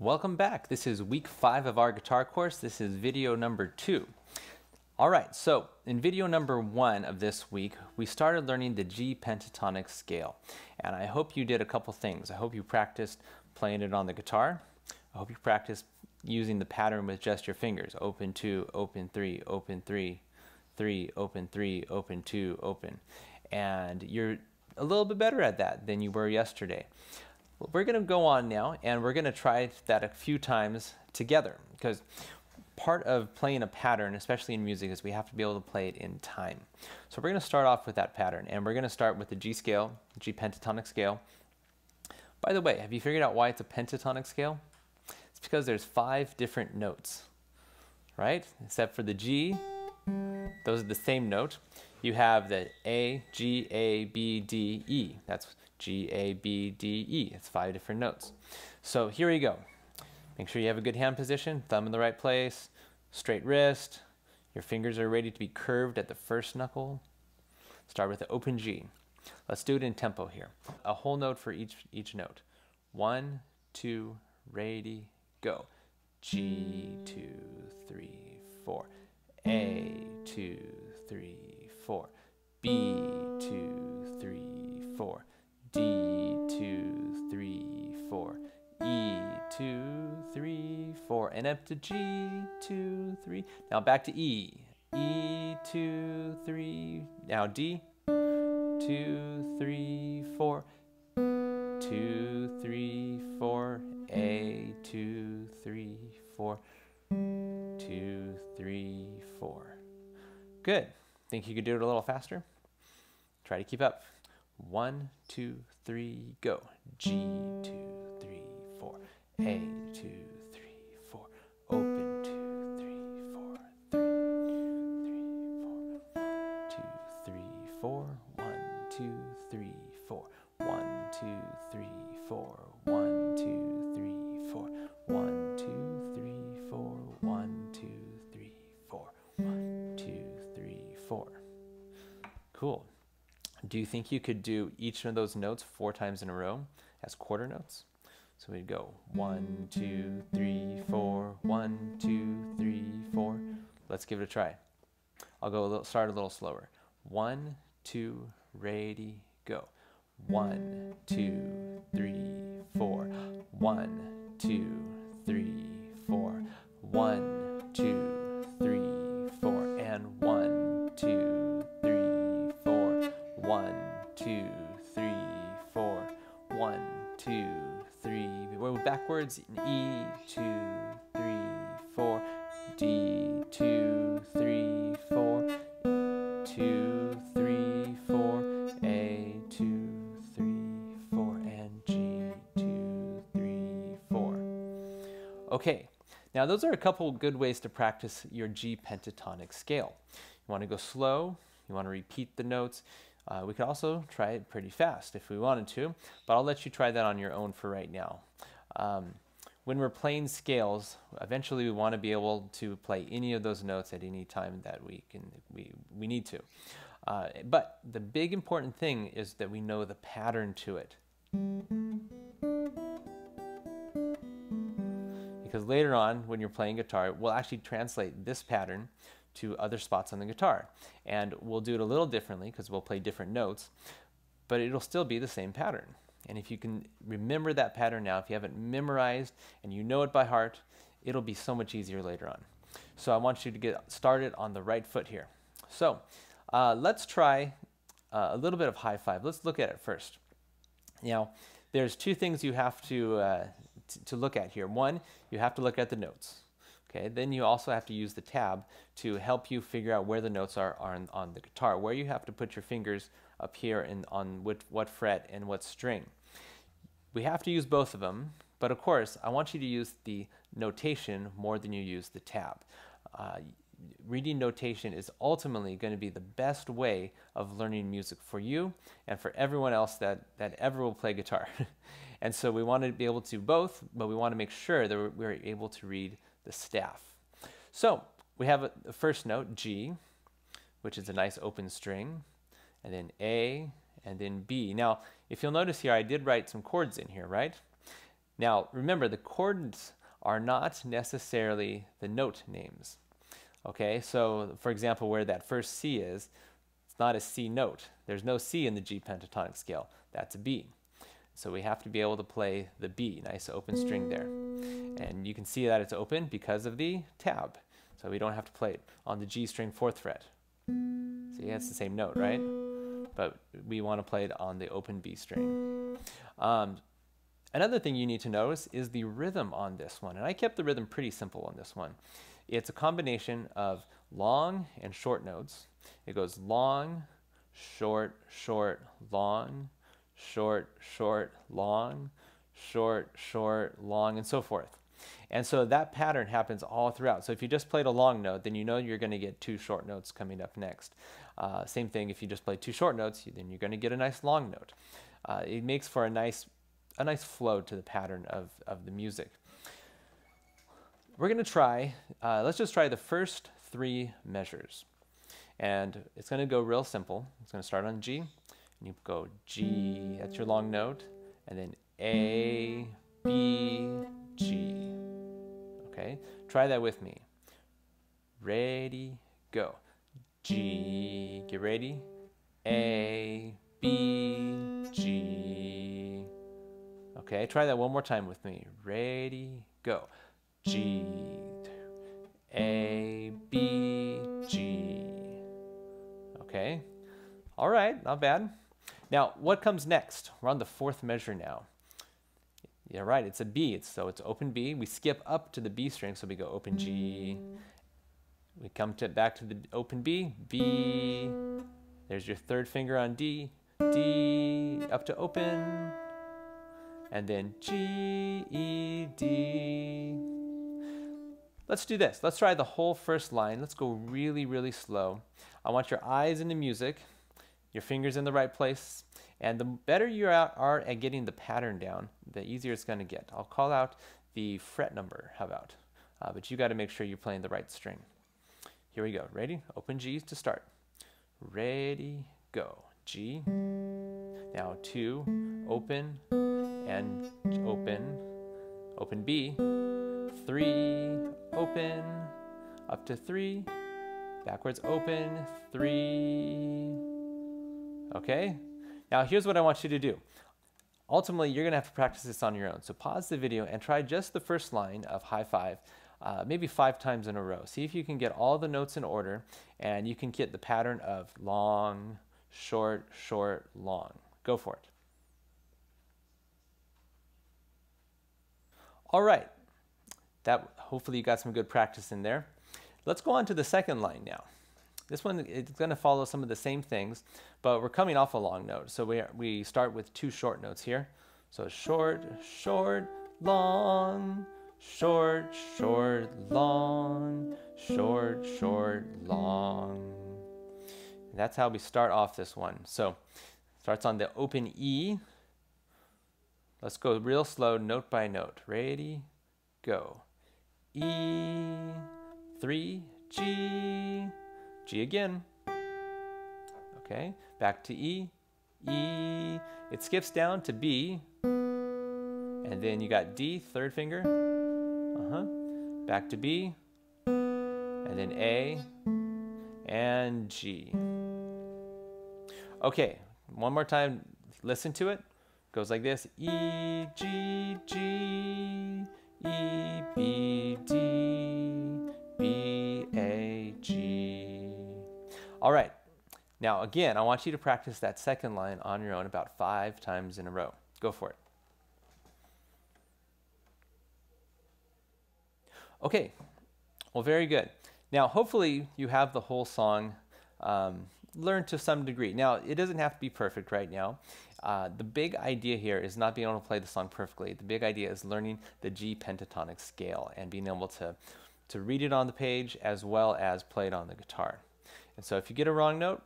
Welcome back. This is week five of our guitar course. This is video number two. All right, so in video number one of this week, we started learning the G pentatonic scale. And I hope you did a couple things. I hope you practiced playing it on the guitar. I hope you practiced using the pattern with just your fingers. Open two, open three, open three, three, open three, open two, open. And you're a little bit better at that than you were yesterday. We're going to go on now and we're going to try that a few times together because part of playing a pattern, especially in music, is we have to be able to play it in time. So we're going to start off with that pattern and we're going to start with the G scale, G pentatonic scale. By the way, have you figured out why it's a pentatonic scale? It's because there's five different notes, right? Except for the G, those are the same note. You have the A, G, A, B, D, E. That's G, A, B, D, E. It's five different notes. So here we go. Make sure you have a good hand position, thumb in the right place, straight wrist. Your fingers are ready to be curved at the first knuckle. Start with the open G. Let's do it in tempo here. A whole note for each, each note. One, two, ready, go. G, two, three, four. A, two, three, four. B, two, three, four. D, two, three, four. E, two, three, four. And up to G, two, three. Now back to E. E, two, three. Now D, two, three, four. Two, three, four. A, two, three, four. Two, three, four. Good. Think you could do it a little faster? Try to keep up. One, two, three, go. G, two, three, four. A, two, three, four. Open, two, three, four. Three, three, four. One, two, three, four. One, two, three, four. One, two, three, Do you think you could do each of those notes four times in a row as quarter notes? So we'd go one, two, three, four, one, two, three, four. Let's give it a try. I'll go a little, start a little slower. One, two, ready, go. One, two, three, four. One, two, three, four. One, Backwards. E, two, three, four. D, two, three, four. Two, three, four. A, two, three, four. And G, two, three, four. Okay, now those are a couple good ways to practice your G pentatonic scale. You want to go slow, you want to repeat the notes. Uh, we could also try it pretty fast if we wanted to, but I'll let you try that on your own for right now. Um, when we're playing scales, eventually we want to be able to play any of those notes at any time that we can we, we need to. Uh, but the big important thing is that we know the pattern to it. Because later on, when you're playing guitar, we'll actually translate this pattern to other spots on the guitar. And we'll do it a little differently because we'll play different notes, but it'll still be the same pattern. And if you can remember that pattern now, if you haven't memorized and you know it by heart, it'll be so much easier later on. So I want you to get started on the right foot here. So uh, let's try uh, a little bit of high five. Let's look at it first. Now, there's two things you have to, uh, to look at here. One, you have to look at the notes. Okay, then you also have to use the tab to help you figure out where the notes are, on, on the guitar, where you have to put your fingers up here and on what, what fret and what string. We have to use both of them, but of course, I want you to use the notation more than you use the tab. Uh, reading notation is ultimately going to be the best way of learning music for you and for everyone else that, that ever will play guitar. and so we want to be able to both, but we want to make sure that we're able to read the staff. So we have a, the first note, G, which is a nice open string, and then A, and then B. Now, if you'll notice here, I did write some chords in here, right? Now, remember, the chords are not necessarily the note names. Okay, so for example, where that first C is, it's not a C note. There's no C in the G pentatonic scale. That's a B. So we have to be able to play the B, nice open string there. And you can see that it's open because of the tab. So we don't have to play it on the G string fourth fret. See, it's the same note, right? But we want to play it on the open B string. Um, another thing you need to notice is the rhythm on this one. And I kept the rhythm pretty simple on this one. It's a combination of long and short notes. It goes long, short, short, long, short, short, long, short, short, long, and so forth. And so that pattern happens all throughout. So if you just played a long note, then you know you're going to get two short notes coming up next. Uh, same thing if you just play two short notes, then you're going to get a nice long note. Uh, it makes for a nice, a nice flow to the pattern of, of the music. We're going to try, uh, let's just try the first three measures. And it's going to go real simple. It's going to start on G, and you go G, that's your long note, and then A, B, G. Okay, try that with me. Ready, go. G, get ready. A, B, G. Okay, try that one more time with me. Ready, go. G, A, B, G. Okay, all right, not bad. Now, what comes next? We're on the fourth measure now. Yeah, right, it's a B, it's, so it's open B. We skip up to the B string, so we go open G. We come to back to the open B, B. There's your third finger on D, D, up to open, and then G, E, D. Let's do this. Let's try the whole first line. Let's go really, really slow. I want your eyes in the music, your fingers in the right place, and the better you are at getting the pattern down, the easier it's going to get. I'll call out the fret number, how about? Uh, but you got to make sure you're playing the right string. Here we go. Ready? Open G to start. Ready, go. G. Now two, open and open. Open B. Three, open. Up to three. Backwards open. Three. Okay? Now here's what I want you to do. Ultimately, you're to have to practice this on your own. So pause the video and try just the first line of high five, uh, maybe five times in a row. See if you can get all the notes in order and you can get the pattern of long, short, short, long. Go for it. All right. That hopefully you got some good practice in there. Let's go on to the second line now. This one is going to follow some of the same things, but we're coming off a long note. So we, are, we start with two short notes here. So short, short, long, short, short, long, short, short, long. And that's how we start off this one. So starts on the open E. Let's go real slow, note by note. Ready, go. E, three, G, G again. Okay, back to E, E. It skips down to B, and then you got D, third finger. Uh huh. Back to B, and then A, and G. Okay, one more time. Listen to it. Goes like this: E, G, G, E, B, D, B, A, G. All right. Now, again, I want you to practice that second line on your own about five times in a row. Go for it. Okay. Well, very good. Now, hopefully, you have the whole song um, learned to some degree. Now, it doesn't have to be perfect right now. Uh, the big idea here is not being able to play the song perfectly. The big idea is learning the G pentatonic scale and being able to, to read it on the page as well as play it on the guitar. And so if you get a wrong note,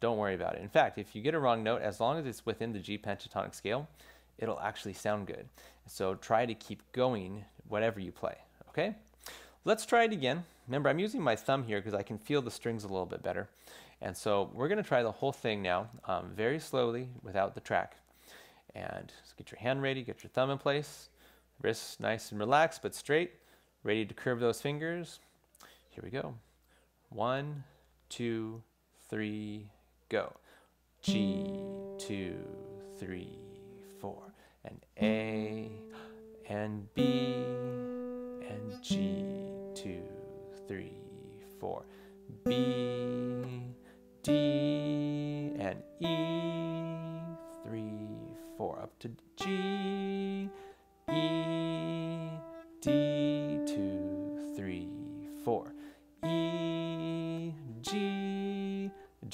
don't worry about it. In fact, if you get a wrong note, as long as it's within the G pentatonic scale, it'll actually sound good. So try to keep going whatever you play, okay? Let's try it again. Remember, I'm using my thumb here because I can feel the strings a little bit better. And so we're going to try the whole thing now um, very slowly without the track. And get your hand ready, get your thumb in place. Wrists nice and relaxed but straight. Ready to curve those fingers. Here we go. One, two, three, go. G, two, three, four. And A, and B, and G, two, three, four. B, D, and E, three, four. Up to G, E, D,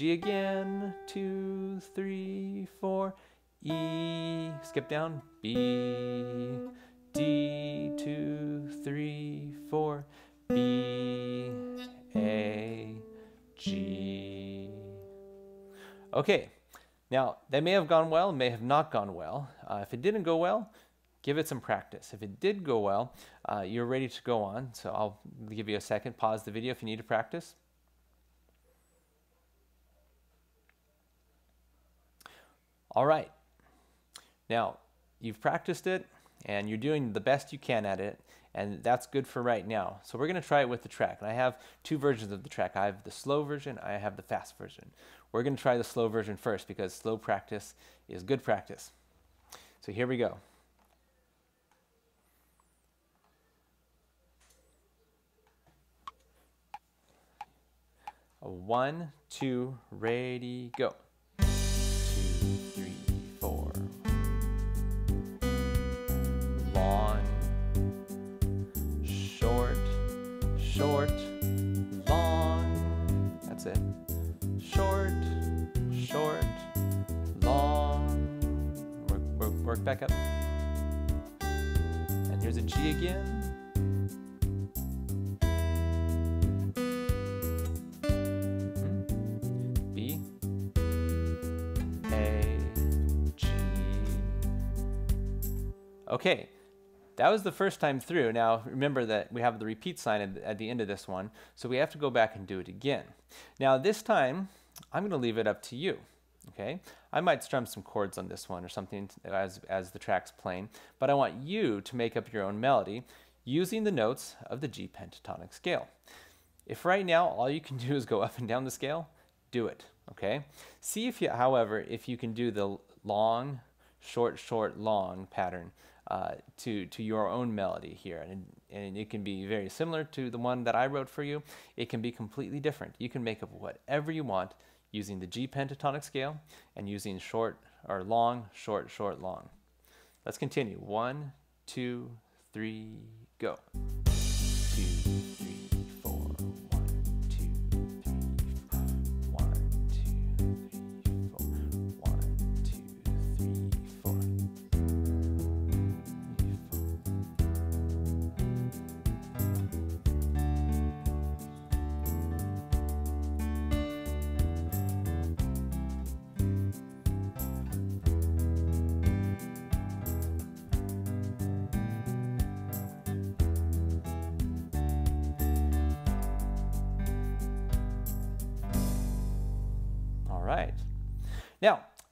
G, again, two, three, four. E, skip down, B, D, two, three, four. B, A, G. Okay, now that may have gone well, may have not gone well. Uh, if it didn't go well, give it some practice. If it did go well, uh, you're ready to go on. So I'll give you a second, pause the video if you need to practice. All right. Now, you've practiced it and you're doing the best you can at it, and that's good for right now. So we're going to try it with the track. And I have two versions of the track. I have the slow version, I have the fast version. We're going to try the slow version first because slow practice is good practice. So here we go. One, two, ready, go. Okay, that was the first time through. Now remember that we have the repeat sign at, the end of this one, so we have to go back and do it again. Now this time, I'm going to leave it up to you. Okay, I might strum some chords on this one or something as, as the track's playing, but I want you to make up your own melody using the notes of the G pentatonic scale. If right now all you can do is go up and down the scale, do it, okay? See if you, however, if you can do the long, short, short, long pattern uh, to, to your own melody here. And, and it can be very similar to the one that I wrote for you. It can be completely different. You can make up whatever you want using the G pentatonic scale and using short or long, short, short, long. Let's continue. One, two, three, go.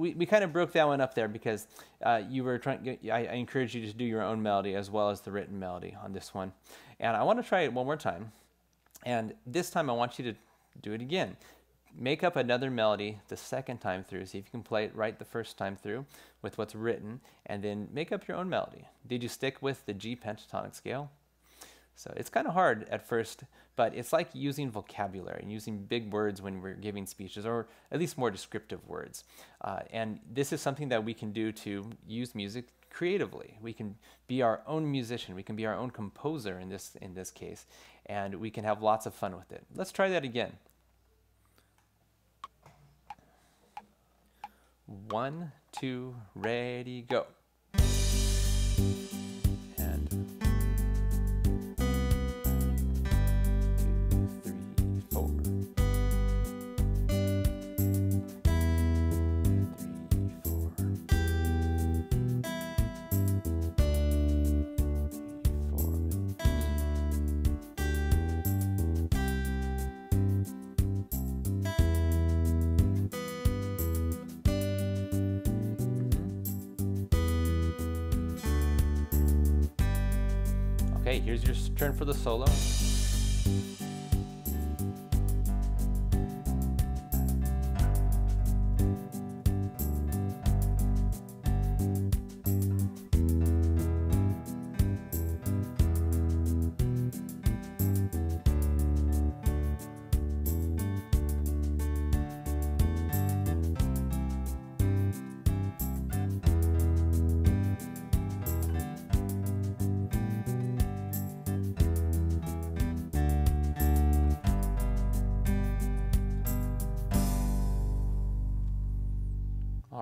We, we kind of broke that one up there because uh, you were trying, I, I encourage you to do your own melody as well as the written melody on this one. And I want to try it one more time. And this time I want you to do it again. Make up another melody the second time through. See if you can play it right the first time through with what's written, and then make up your own melody. Did you stick with the G pentatonic scale? So it's kind of hard at first, but it's like using vocabulary and using big words when we're giving speeches, or at least more descriptive words. Uh, and this is something that we can do to use music creatively. We can be our own musician. We can be our own composer in this in this case, and we can have lots of fun with it. Let's try that again. One, two, ready, go. Okay, here's your turn for the solo.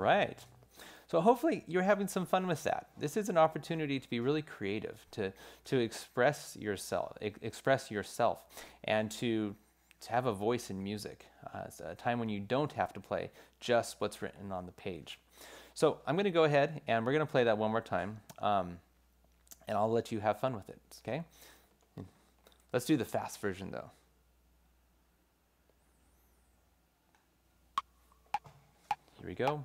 Right. So hopefully you're having some fun with that. This is an opportunity to be really creative, to, to express yourself, e express yourself, and to, to have a voice in music. Uh, it's a time when you don't have to play just what's written on the page. So I'm going to go ahead and we're going to play that one more time, um, and I'll let you have fun with it. Okay. Let's do the fast version though. Here we go.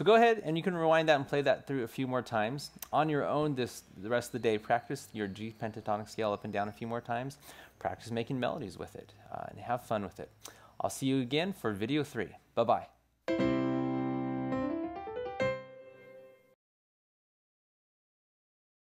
So go ahead and you can rewind that and play that through a few more times. On your own, this the rest of the day, practice your G pentatonic scale up and down a few more times. Practice making melodies with it uh, and have fun with it. I'll see you again for video three. Bye-bye.